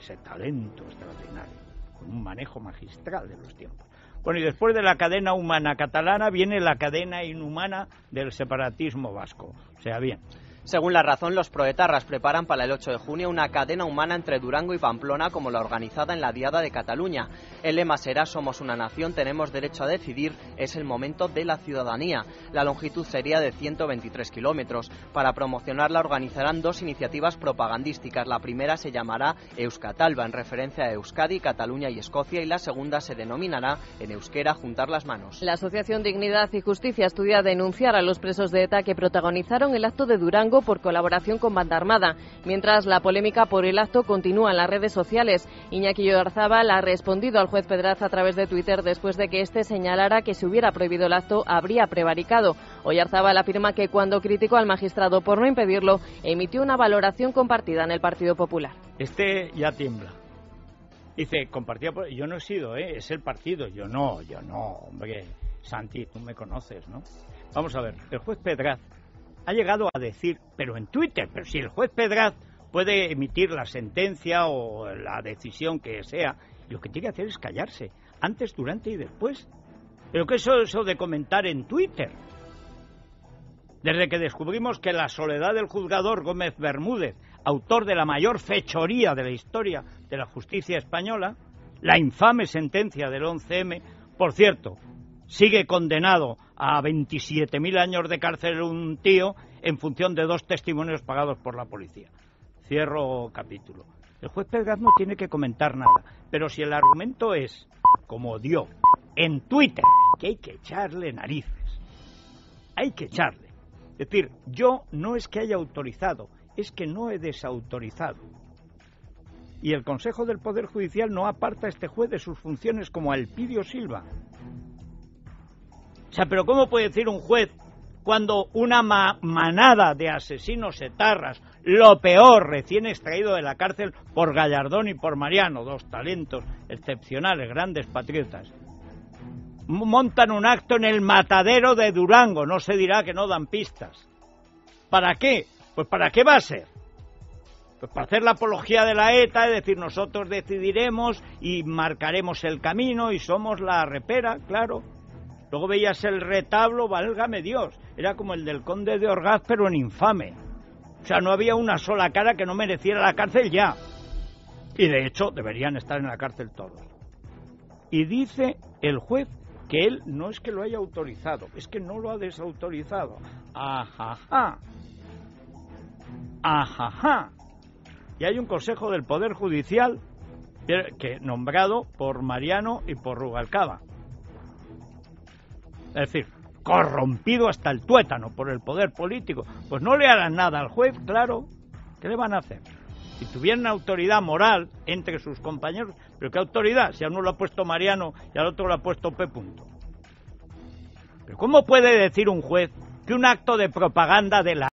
ese talento extraordinario, con un manejo magistral de los tiempos. Bueno, y después de la cadena humana catalana viene la cadena inhumana del separatismo vasco. O sea, bien. Según la razón, los proetarras preparan para el 8 de junio una cadena humana entre Durango y Pamplona como la organizada en la Diada de Cataluña. El lema será Somos una nación, tenemos derecho a decidir, es el momento de la ciudadanía. La longitud sería de 123 kilómetros. Para promocionarla organizarán dos iniciativas propagandísticas. La primera se llamará Euskatalba, en referencia a Euskadi, Cataluña y Escocia, y la segunda se denominará en euskera Juntar las Manos. La Asociación Dignidad y Justicia estudia denunciar a los presos de ETA que protagonizaron el acto de Durango por colaboración con Banda Armada. Mientras la polémica por el acto continúa en las redes sociales, Iñaki Yorzábal ha respondido al juez Pedraz a través de Twitter después de que éste señalara que si hubiera prohibido el acto habría prevaricado. Oyarzábal afirma que cuando criticó al magistrado por no impedirlo, emitió una valoración compartida en el Partido Popular. Este ya tiembla. Dice, compartía, yo no he sido, ¿eh? es el partido. Yo no, yo no, hombre. Santi, tú me conoces, ¿no? Vamos a ver, el juez Pedraz ha llegado a decir, pero en Twitter, pero si el juez Pedraz puede emitir la sentencia o la decisión que sea, lo que tiene que hacer es callarse, antes, durante y después. Pero que eso, eso de comentar en Twitter. Desde que descubrimos que la soledad del juzgador Gómez Bermúdez, autor de la mayor fechoría de la historia de la justicia española, la infame sentencia del 11M, por cierto, sigue condenado a 27.000 años de cárcel un tío en función de dos testimonios pagados por la policía. Cierro capítulo. El juez Pedraz no tiene que comentar nada, pero si el argumento es, como dio en Twitter, que hay que echarle narices, hay que echarle. Es decir, yo no es que haya autorizado, es que no he desautorizado. Y el Consejo del Poder Judicial no aparta a este juez de sus funciones como a Elpidio Silva, o sea, pero ¿cómo puede decir un juez cuando una manada de asesinos etarras, lo peor, recién extraído de la cárcel por Gallardón y por Mariano, dos talentos excepcionales, grandes patriotas, montan un acto en el matadero de Durango, no se dirá que no dan pistas. ¿Para qué? Pues ¿para qué va a ser? Pues para hacer la apología de la ETA, es decir, nosotros decidiremos y marcaremos el camino y somos la repera, claro. Luego veías el retablo, válgame Dios, era como el del conde de Orgaz, pero en infame. O sea, no había una sola cara que no mereciera la cárcel ya. Y de hecho, deberían estar en la cárcel todos. Y dice el juez que él no es que lo haya autorizado, es que no lo ha desautorizado. Ajaja. Ajaja. Y hay un consejo del Poder Judicial que nombrado por Mariano y por Rubalcaba. Es decir, corrompido hasta el tuétano por el poder político. Pues no le harán nada al juez, claro. ¿Qué le van a hacer? Si tuvieran autoridad moral entre sus compañeros, ¿pero qué autoridad? Si a uno lo ha puesto Mariano y al otro lo ha puesto P. Punto. ¿Pero cómo puede decir un juez que un acto de propaganda de la